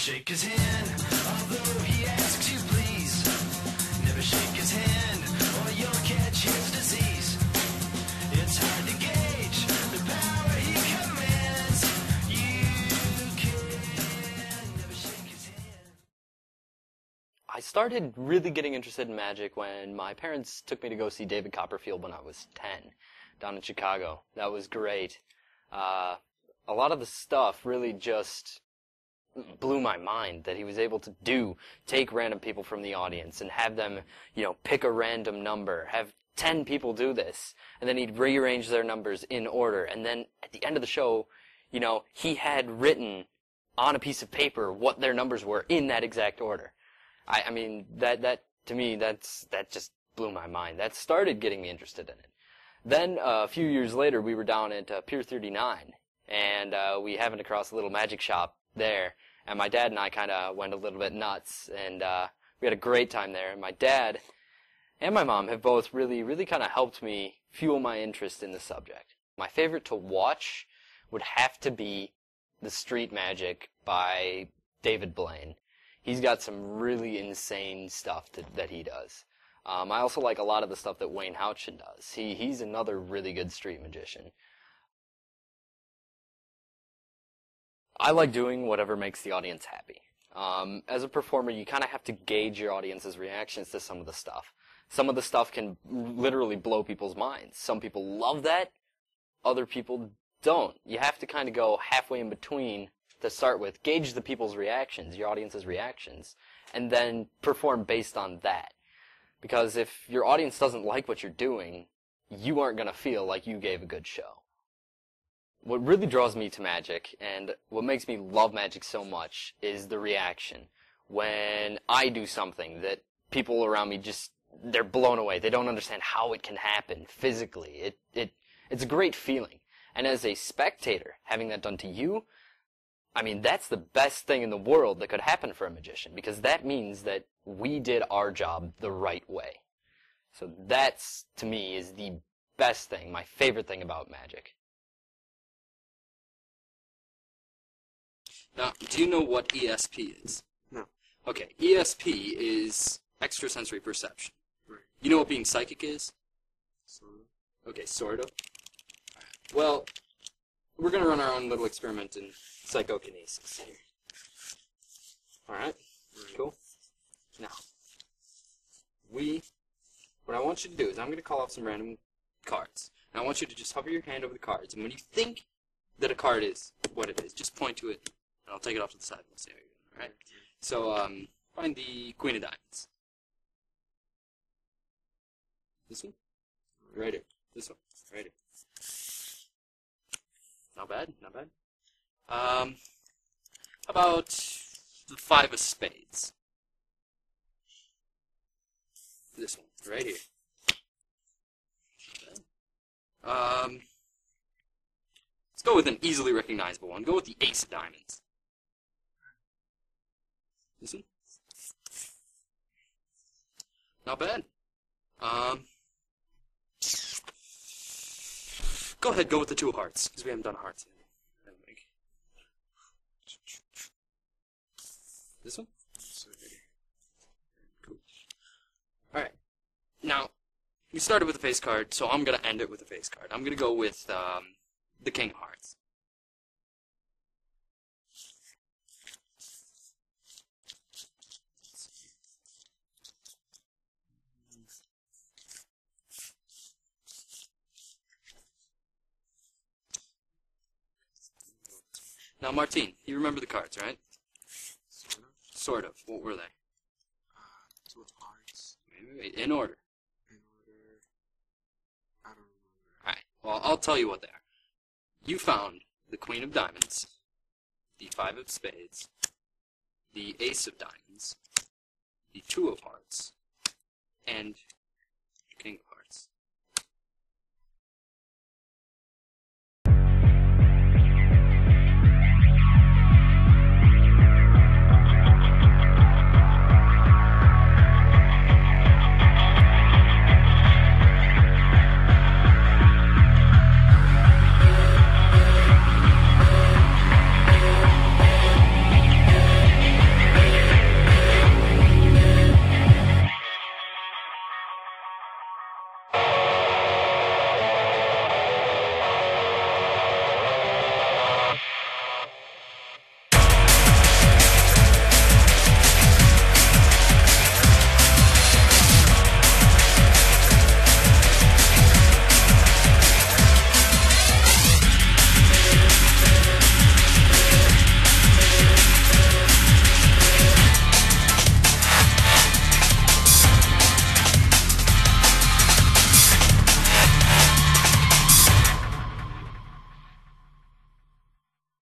shake his hand, although he asks you please. Never shake his hand, or you'll catch his disease. It's hard to gauge the power he commands. You can never shake his hand. I started really getting interested in magic when my parents took me to go see David Copperfield when I was 10 down in Chicago. That was great. Uh, a lot of the stuff really just blew my mind that he was able to do take random people from the audience and have them you know pick a random number have 10 people do this and then he'd rearrange their numbers in order. And then at the end of the show you know he had written on a piece of paper what their numbers were in that exact order. I, I mean that that to me that's that just blew my mind. That started getting me interested in it. Then uh, a few years later we were down at uh, pier 39 and uh, we happened across a little magic shop there. And my dad and I kind of went a little bit nuts, and uh, we had a great time there. And my dad and my mom have both really, really kind of helped me fuel my interest in the subject. My favorite to watch would have to be The Street Magic by David Blaine. He's got some really insane stuff that he does. Um, I also like a lot of the stuff that Wayne Houchin does. He he's another really good street magician. I like doing whatever makes the audience happy. Um, as a performer, you kind of have to gauge your audience's reactions to some of the stuff. Some of the stuff can literally blow people's minds. Some people love that, other people don't. You have to kind of go halfway in between to start with, gauge the people's reactions, your audience's reactions, and then perform based on that. Because if your audience doesn't like what you're doing, you aren't going to feel like you gave a good show what really draws me to magic and what makes me love magic so much is the reaction when I do something that people around me just they're blown away. They don't understand how it can happen physically. It it it's a great feeling. And as a spectator, having that done to you, I mean that's the best thing in the world that could happen for a magician because that means that we did our job the right way. So that's to me is the best thing, my favorite thing about magic. Now, do you know what ESP is? No. Okay, ESP is extrasensory perception. Right. You know what being psychic is? Sort of. Okay, sort of. Well, we're gonna run our own little experiment in psychokinesis here. Alright, Right. cool. Now, we, what I want you to do is I'm gonna call off some random cards. And I want you to just hover your hand over the cards, and when you think that a card is what it is, just point to it, I'll take it off to the side. We'll see how you're doing, alright? So, um, find the Queen of Diamonds. This one? Right here. This one. Right here. Not bad, not bad. Um, about the Five of Spades? This one, right here. Um, let's go with an easily recognizable one. Go with the Ace of Diamonds. This one. Not bad. Um, go ahead, go with the two hearts, because we haven't done hearts yet. This one? Alright. Now, we started with a face card, so I'm gonna end it with a face card. I'm gonna go with, um, the King of Hearts. Now, Martine, you remember the cards, right? Sort of. Sort of. What were they? Uh, two of hearts. Wait, wait, wait. In order. In order. I don't remember. Alright, well, I'll tell you what they are. You found the Queen of Diamonds, the Five of Spades, the Ace of Diamonds, the Two of Hearts, and